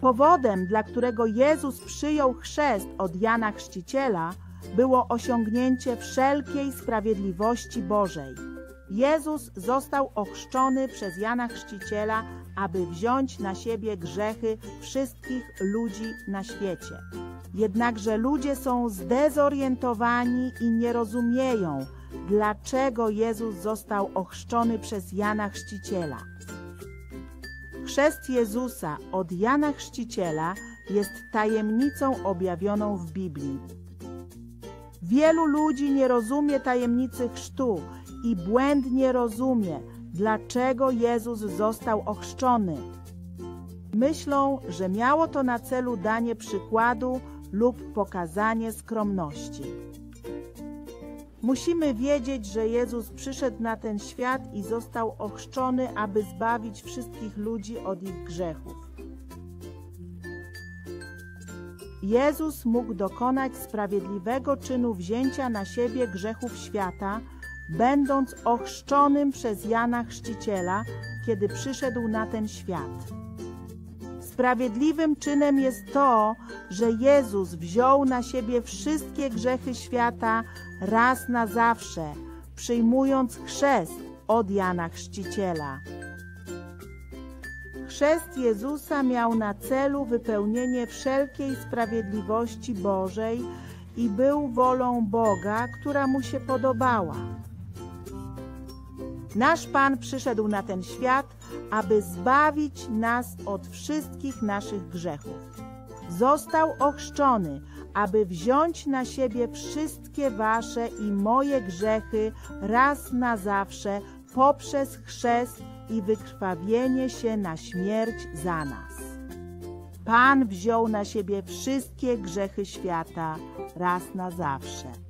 Powodem, dla którego Jezus przyjął chrzest od Jana Chrzciciela, było osiągnięcie wszelkiej sprawiedliwości Bożej. Jezus został ochrzczony przez Jana Chrzciciela, aby wziąć na siebie grzechy wszystkich ludzi na świecie. Jednakże ludzie są zdezorientowani i nie rozumieją, dlaczego Jezus został ochrzczony przez Jana Chrzciciela. Chrzest Jezusa od Jana Chrzciciela jest tajemnicą objawioną w Biblii. Wielu ludzi nie rozumie tajemnicy chrztu i błędnie rozumie, dlaczego Jezus został ochrzczony. Myślą, że miało to na celu danie przykładu lub pokazanie skromności. Musimy wiedzieć, że Jezus przyszedł na ten świat i został ochrzczony, aby zbawić wszystkich ludzi od ich grzechów. Jezus mógł dokonać sprawiedliwego czynu wzięcia na siebie grzechów świata, będąc ochrzczonym przez Jana Chrzciciela, kiedy przyszedł na ten świat. Sprawiedliwym czynem jest to, że Jezus wziął na siebie wszystkie grzechy świata raz na zawsze, przyjmując chrzest od Jana Chrzciciela. Chrzest Jezusa miał na celu wypełnienie wszelkiej sprawiedliwości Bożej i był wolą Boga, która mu się podobała. Nasz Pan przyszedł na ten świat, aby zbawić nas od wszystkich naszych grzechów. Został ochrzczony, aby wziąć na siebie wszystkie wasze i moje grzechy raz na zawsze poprzez chrzest i wykrwawienie się na śmierć za nas. Pan wziął na siebie wszystkie grzechy świata raz na zawsze.